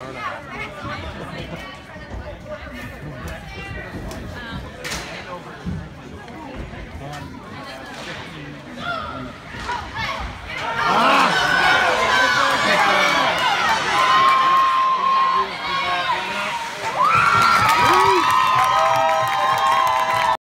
Darn it.